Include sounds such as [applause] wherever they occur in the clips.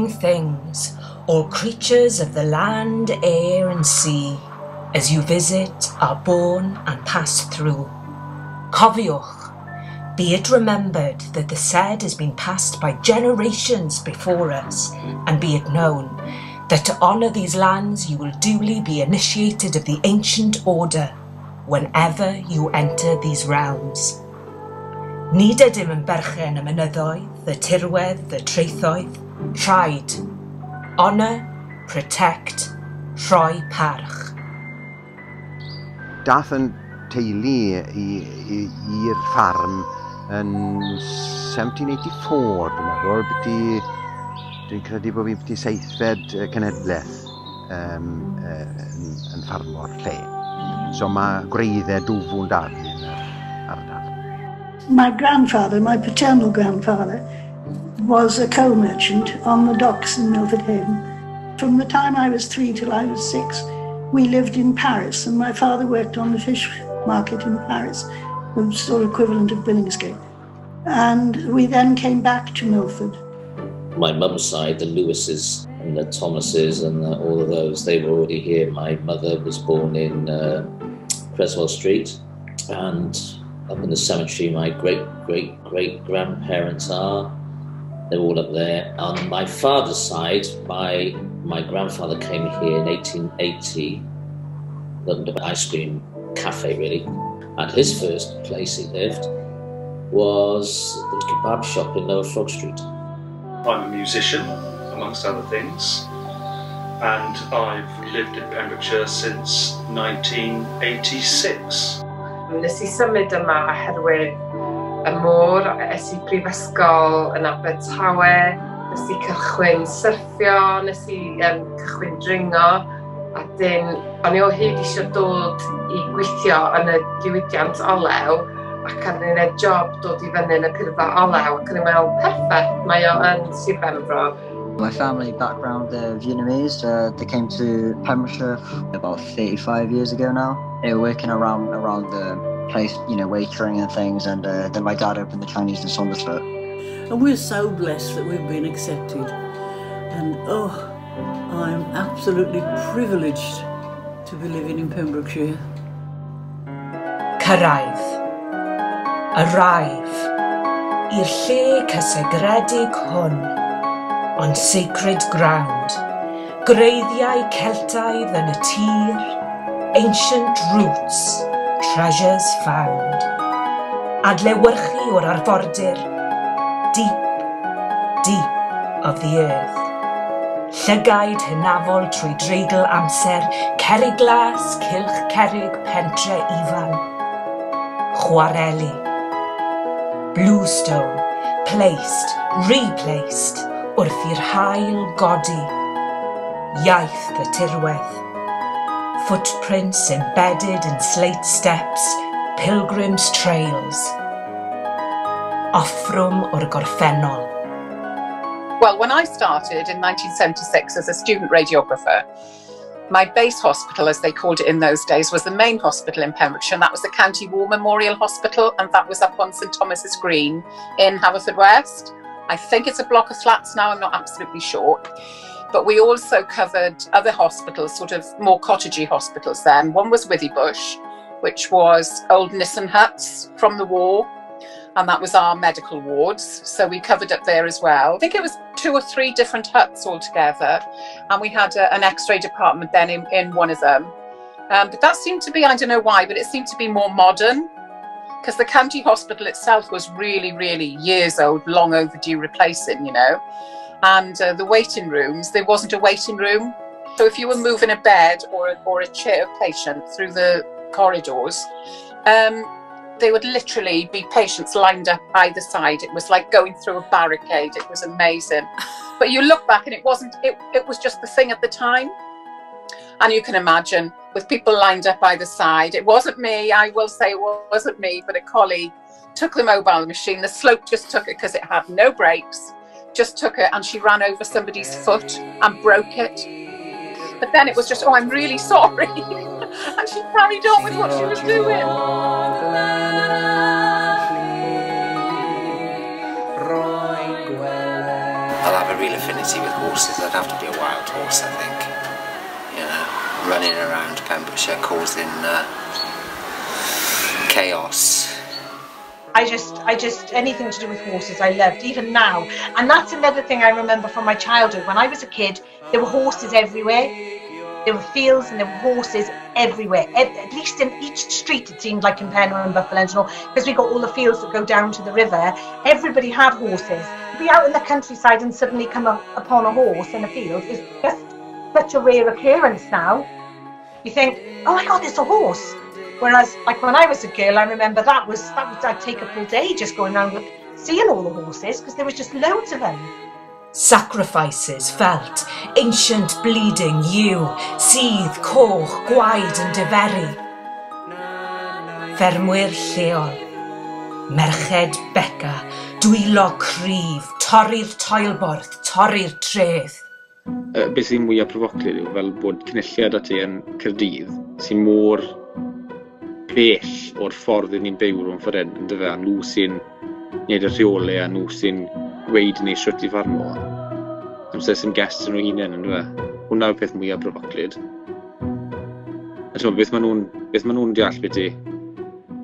living things, all creatures of the land, air, and sea, as you visit, are born, and pass through. Cofiwch, be it remembered that the said has been passed by generations before us, and be it known that to honour these lands you will duly be initiated of the ancient order whenever you enter these realms. Nid ydym yn berchen y mynyddoedd, y tirwedd, y rhaid, honour, protect, rhoi parch. Dath yn teulu i'r ffarm yn 1784, dwi'n meddwl, byddu, dwi'n credu bod fi'n byddu seithfed cenedlaeth um, uh, yn, yn ffarmo'r lle. So mae gwreiddau dwfwn da fi yn yr ardal. My grandfather, my paternal grandfather, was a coal merchant on the docks in Milford Haven. From the time I was three till I was six, we lived in Paris, and my father worked on the fish market in Paris, the sort of equivalent of Billingsgate. And we then came back to Milford. My mum's side, the Lewises and the Thomases and the, all of those, they were already here. My mother was born in uh, Creswell Street, and up in the cemetery, my great great great grandparents are. They're all up there. On my father's side, my my grandfather came here in 1880, London ice cream cafe, really. And his first place he lived was the kebab shop in Lower Frog Street. I'm a musician, amongst other things, and I've lived in Pembrokeshire since 1986. Nes i symud yma oherwydd y môr, es i brifysgol yn Abertawe, nes i cychwyn syrffio, nes i um, cychwyn dringo, a dyn, o'n i o hyd eisiau dod i gweithio yn y diwydiant olew, ac o'n i'n gwneud job dod i fyny yn y cyrfa olew, ac yn i'n meddwl, perffaith, mae o yn Sir Benfro. My family background uh, are Vietnamese. Uh, they came to Pembrokeshire about 35 years ago now. They were working around around the place, you know, waitering and things. And uh, then my dad opened the Chinese in Saundersfoot. And we're so blessed that we've been accepted. And oh, I'm absolutely privileged to be living in Pembrokeshire. Cyrraedd. Arrive. I'r lle cysegredig hwn. On sacred ground. Greiddiau Celtaidd yn y tir. Ancient roots. Treasures Found. Adlewyrchu o'r arfordir, deep, deep of the earth. Llygaid hynafol trwy dreigl amser, cerig glas, cilch cerig, pentre ifan. Chwareli. Bluestone, placed, replaced, wrth i'r hael godi. Iaith y tirwedd Footprints embedded in slate steps, pilgrims' trails. Offrwm o'r gorffennol. Well, when I started in 1976 as a student radiographer, my base hospital, as they called it in those days, was the main hospital in Pembrokeshire, and that was the County War Memorial Hospital, and that was up on St Thomas's Green in Haverfordwest. I think it's a block of flats now, I'm not absolutely sure. But we also covered other hospitals, sort of more cottagey hospitals then. One was Withybush, which was old Nissen huts from the war, and that was our medical wards. So we covered up there as well. I think it was two or three different huts altogether, and we had a, an x ray department then in, in one of them. Um, but that seemed to be, I don't know why, but it seemed to be more modern because the county hospital itself was really, really years old, long overdue replacing, you know. And uh, the waiting rooms, there wasn't a waiting room. So if you were moving a bed or, or a chair patient through the corridors, um, they would literally be patients lined up either side. It was like going through a barricade. It was amazing. [laughs] But you look back and it wasn't, it, it was just the thing at the time. And you can imagine with people lined up either side. It wasn't me, I will say it wasn't me, but a colleague took the mobile machine. The slope just took it because it had no brakes, just took it and she ran over somebody's foot and broke it. But then it was just, oh, I'm really sorry. [laughs] and she carried on with what she was doing. I'll have a real affinity with horses. I'd have to be a wild horse, I think. You know, running around Pembrokeshire causing uh, chaos. I just, I just, anything to do with horses I loved, even now. And that's another thing I remember from my childhood. When I was a kid, there were horses everywhere. There were fields and there were horses everywhere. At, at least in each street, it seemed like in Penwyn and Buffalo and all, because we got all the fields that go down to the river. Everybody had horses. To be out in the countryside and suddenly come up upon a horse in a field is just such a rare occurrence now. You think, oh my God, there's a horse. Whereas, like when I was a girl, I remember that was that would I'd take up all day just going around look, seeing all the horses because there was just loads of them. Sacrifices felt, ancient bleeding you, sydd, coch, gwaed yn diferu. Ffermwyr lleol, merched beca, dwylo cryf, torri'r toilborth, torri'r treth. Uh, beth sy'n mwyaf profocli yw fel bod cynulliad ati yn Cyrdydd sy'n môr bell o'r ffordd ni'n byw rhwng ffordd yn dyfa, a nhw sy'n gwneud y rheolau a nhw sy'n gweud ni siwt i farmo. Amser sy'n gest yn nhw hunain, yn dyfa. Hwna yw peth mwyaf brofoclyd. A ti'n beth maen nhw'n beth maen nhw'n deall beth i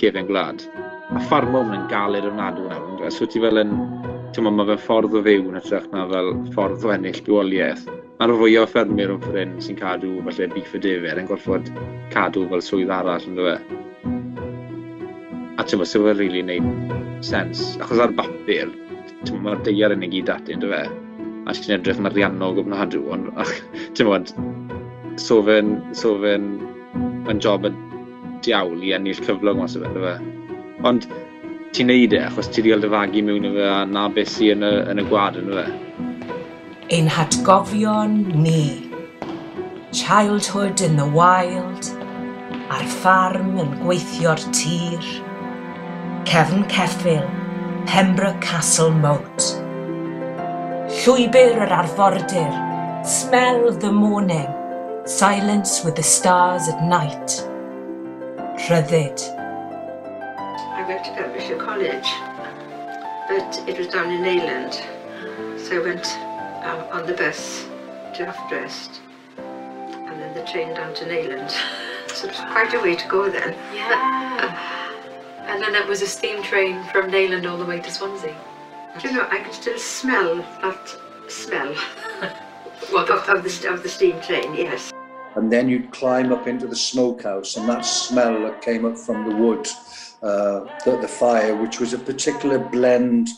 cefen gwlad. A ffarmo hwnna'n galed o'n ofnadw nawr, so ti fel yn ti'n mae fe'n ffordd o fyw yn ytrach na fel ffordd o ennill bywoliaeth. Mae'r fwy o ffermwyr o'n ffrind sy'n cadw falle biff y defer yn gorfod cadw fel swydd arall yn dweud. A ti'n meddwl, sy'n rili wneud sens. Achos ar bapur, ti'n mae'r deiar yn ei gyd ati, ynddo fe? A ti'n edrych yn ariannol gofnadw, ond ti'n meddwl, so fe'n so fe yn job y diawl i ennill cyflog mas o fe, ynddo fe. Ond ti'n neud e, achos ti'n wedi cael dy fagu mewn i fe a na beth sy'n yn y, yn y gwad ynddo fe. Ein hatgofion ni. Childhood in the wild, ar ffarm yn gweithio'r tir, Cefn Ceffil, Pembroke Castle Moat. Llwybr yr arfordir, smell the morning, silence with the stars at night. Rhyddid. I went to Pembrokeshire College, but it was down in Neyland. So I went um, on the bus to Halfdrest and then the train down to Neyland. [laughs] so it was quite a way to go then. Yeah. [laughs] And then it was a steam train from Neyland all the way to Swansea. Do you know, I can still smell that smell [laughs] what, of, of, the, of the steam train, yes. And then you'd climb up into the smokehouse and that smell that came up from the wood, uh, the, the fire, which was a particular blend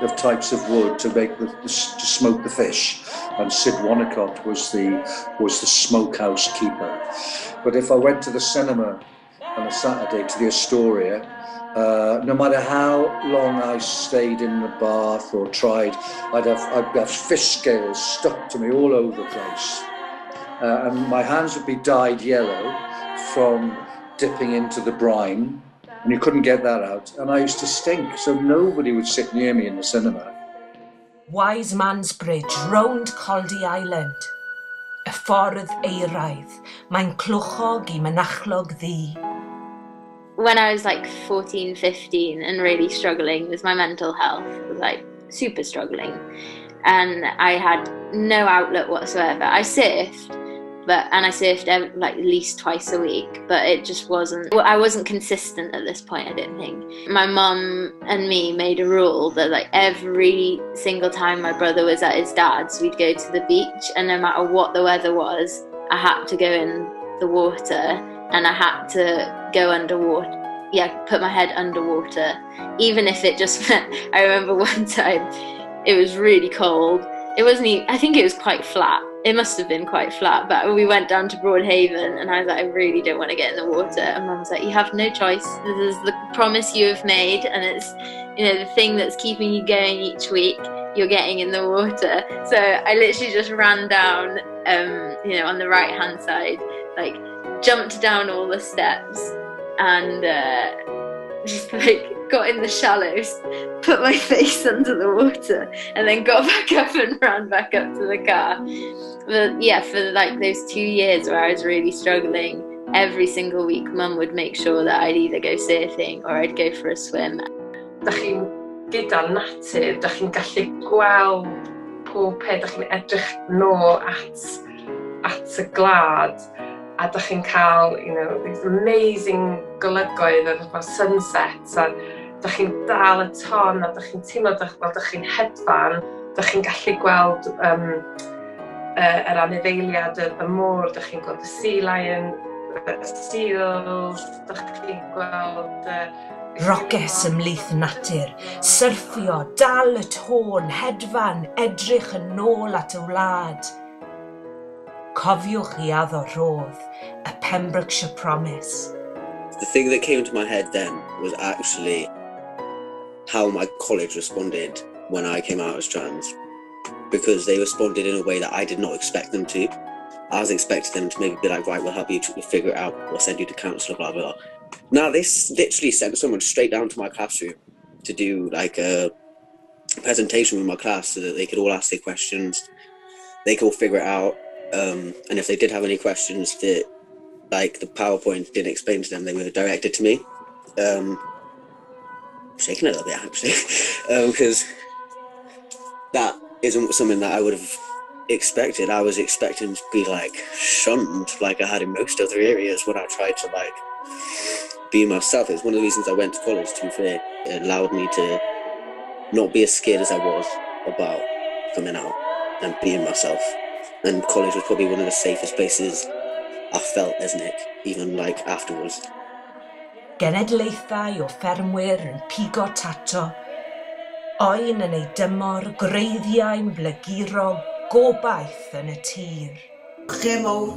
of types of wood to make the, to smoke the fish. And Sid Wanacott was the was the smokehouse keeper. But if I went to the cinema on a Saturday to the Astoria, Uh, no matter how long I stayed in the bath or tried, I'd have, I'd have fish scales stuck to me all over the place. Uh, and my hands would be dyed yellow from dipping into the brine, and you couldn't get that out. And I used to stink, so nobody would sit near me in the cinema. Wise Man's Bridge, round Coldy Island. Y ffordd eiraidd, mae'n clwchog i mynachlog ddi. When I was like 14, 15 and really struggling with my mental health, was like super struggling, and I had no outlet whatsoever. I surfed, but and I surfed every, like at least twice a week, but it just wasn't. I wasn't consistent at this point. I didn't think. My mum and me made a rule that like every single time my brother was at his dad's, we'd go to the beach, and no matter what the weather was, I had to go in the water and I had to go underwater. Yeah, put my head underwater, even if it just meant. [laughs] I remember one time it was really cold. It wasn't even, I think it was quite flat. It must have been quite flat, but we went down to Broadhaven and I was like, I really don't want to get in the water. And mum was like, You have no choice. This is the promise you have made, and it's, you know, the thing that's keeping you going each week you're getting in the water. So I literally just ran down, um, you know, on the right hand side, like jumped down all the steps and uh, just like got in the shallows, put my [laughs] face under the water, and then got [laughs] back up and ran back up to the car. But yeah, for like those two years where I was really struggling, every single week, mum would make sure that I'd either go surfing or I'd go for a swim. Da chi'n gyda natur, da chi'n gallu gweld pob peth, ydych chi'n edrych nôl at, at y glad a dych chi'n cael you know, these amazing golygoedd o'r fel sunsets a dych chi'n dal y ton a dych chi'n teimlo dych, fel dych chi'n hedfan, dych chi'n gallu gweld um, uh, yr anifeiliad, y, y môr, dych chi'n gweld y sea lion, y seals, dych chi'n gweld uh, Roges ymlaeth natur, syrffio, dal y tôn, hedfan, edrych yn ôl at y wlad. Cofiwch i addo rodd, y Pembrokeshire Promise. The thing that came to my head then was actually how my college responded when I came out as trans. Because they responded in a way that I did not expect them to. I was expecting them to maybe be like, right, we'll help you to figure it out, we'll send you to counsellor, blah, blah, blah. Now they literally sent someone straight down to my classroom to do like a presentation with my class so that they could all ask their questions, they could all figure it out. Um, and if they did have any questions that like the PowerPoint didn't explain to them, they were directed to me. Um, shaking a little bit actually, because [laughs] um, that isn't something that I would have expected. I was expecting to be like shunned, like I had in most other areas when I tried to like be myself. It's one of the reasons I went to college, to be fair. It allowed me to not be as scared as I was about coming out and being myself. And college was probably one of the safest places I felt as Nick, even like afterwards. Genedlaethau o ffermwyr yn pigo tato, oen yn ei dymor, greiddiau'n blyguro, gobaith yn y tir. Lle mawr,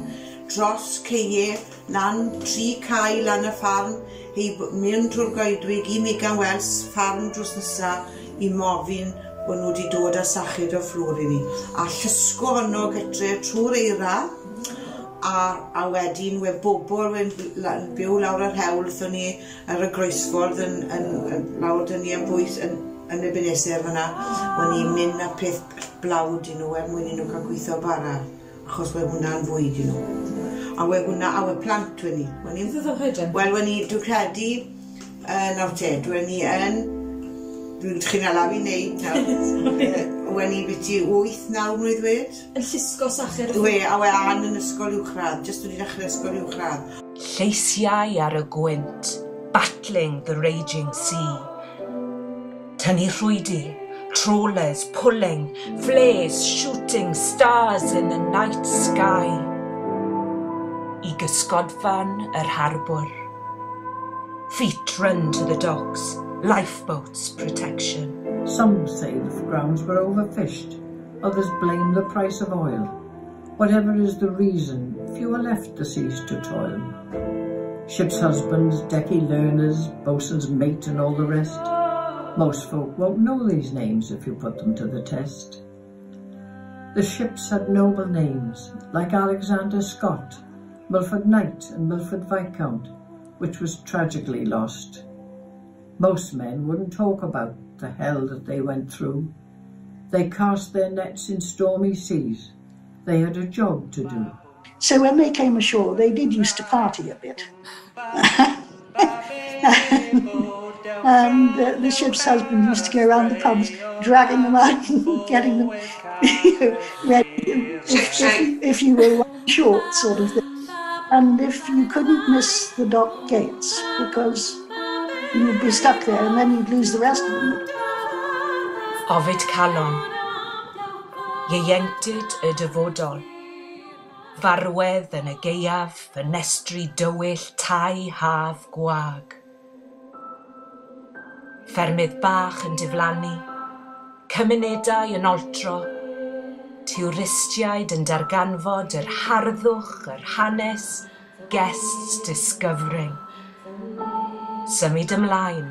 dros ceie, lan tri cael lan y ffarm, hei mynd trwy'r goedwig i Megan Wells, ffarm drws nesaf, i mofyn bod nhw wedi dod â sachyd o fflwr i ni. A llysgo honno gytre trwy'r eira, a, a wedyn we bobl yn byw lawr yr hewl, wrthon ni ar y groesffordd yn, yn, yn lawr dyn ni yn bwys yn, yn y byneser fyna, Wyn ni'n mynd â peth blawd i nhw er mwyn i nhw cael gweithio bara, achos we hwnna'n fwyd i nhw. A we hwnna, a we plant we ni. Wel, we ni, dwi'n credu, uh, nawr te, dwi'n ni yn Dwi'n chi'n alaf i wneud nawr. [laughs] Wen i byti 8-9 mlynedd wed. Yn llusgo sacher. Dwe, a we an yn ysgol uwchradd, jyst wedi dechrau ysgol uwchradd. Lleisiau ar y gwynt, battling the raging sea. Tynnu rhwydi, trawlers pulling, flares shooting stars in the night sky. I gysgodfan yr harbwr. Feet run to the docks, lifeboats protection. Some say the grounds were overfished, others blame the price of oil. Whatever is the reason, few are left the seas to toil. Ship's husbands, decky learners, boatswain's mate and all the rest. Most folk won't know these names if you put them to the test. The ships had noble names, like Alexander Scott, Milford Knight and Milford Viscount, which was tragically lost. Most men wouldn't talk about the hell that they went through. They cast their nets in stormy seas. They had a job to do. So when they came ashore, they did used to party a bit. [laughs] and the, the ship's husband used to go around the pubs, dragging them out and [laughs] getting them [laughs] ready if, if, if you were short, sort of thing. And if you couldn't miss the dock gates, because you'd be stuck there and then you'd lose the rest of them. Ovid Calon, ieuenctid y dyfodol, farwedd yn y geiaf, ffenestri dywyll tai haf gwag. Ffermydd bach yn diflannu, cymunedau yn oltro, tiwristiaid yn darganfod yr harddwch, yr hanes, guests discovering – Symud ymlaen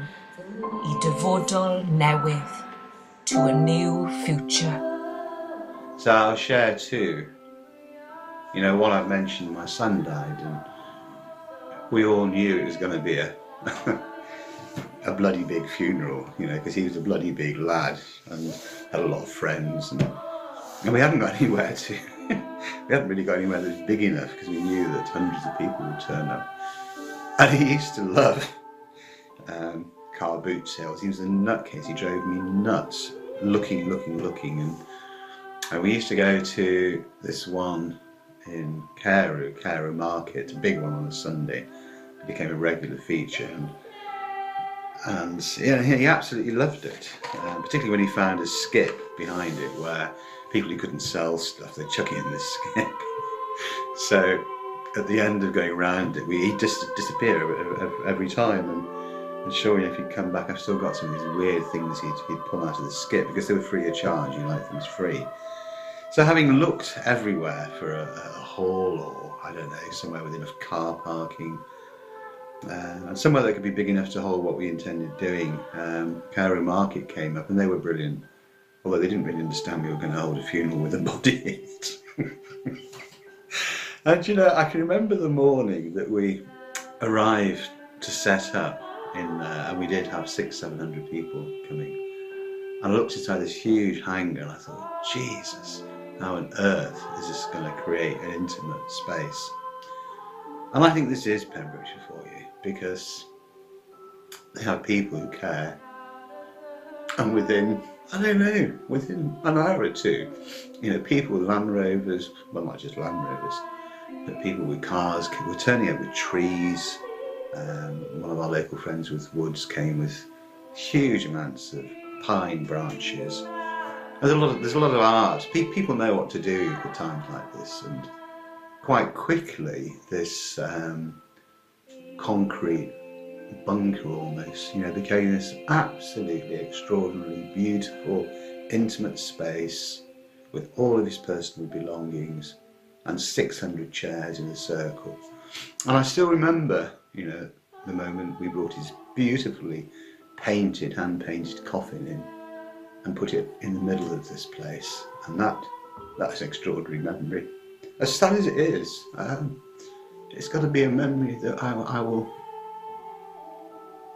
i dyfodol newydd, to a new future. So I'll share too. You know, what I've mentioned, my son died, and we all knew it was going to be a [laughs] a bloody big funeral, you know, because he was a bloody big lad and had a lot of friends, and, and we hadn't got [laughs] anywhere to. we hadn't really got anywhere that was big enough because we knew that hundreds of people would turn up. And he used to love um, car boot sales. He was a nutcase. He drove me nuts, looking, looking, looking, and And we used to go to this one in Carew, Carew Market, a big one on a Sunday. It became a regular feature. And, and yeah, he absolutely loved it, uh, particularly when he found a skip behind it where people who couldn't sell stuff, they'd chuck it in this [laughs] skip. so at the end of going round it, we, he'd just disappear every time. And, and sure enough, he'd come back. I've still got some of these weird things he'd, he'd pull out of the skip because they were free of charge. You like things free. So having looked everywhere for a, a hall or, I don't know, somewhere with enough car parking, uh, and somewhere that could be big enough to hold what we intended doing, um, Carew Market came up and they were brilliant. Although they didn't really understand we were going to hold a funeral with a body in it. and you know, I can remember the morning that we arrived to set up in, and we did have six, seven hundred people coming. And I looked inside this huge hangar and I thought, Jesus, how on earth is this going to create an intimate space? And I think this is Pembrokeshire for you because they have people who care. And within, I don't know, within an hour or two, you know, people with Land Rovers, well, not just Land Rovers, but people with cars were turning up with trees. Um, one of our local friends with woods came with huge amounts of pine branches there's a lot of, there's a lot of art. People know what to do at times like this, and quite quickly this um, concrete bunker almost, you know, became this absolutely extraordinarily beautiful, intimate space with all of his personal belongings and 600 chairs in a circle. And I still remember, you know, the moment we brought his beautifully painted, hand-painted coffin in and put it in the middle of this place. And that, that's extraordinary memory. As sad as it is, um, it's got to be a memory that I, I will,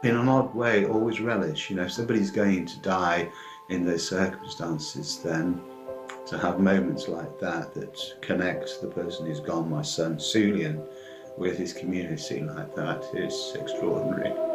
in an odd way, always relish. You know, if somebody's going to die in those circumstances, then to have moments like that that connect the person who's gone, my son Sulian, with his community like that is extraordinary.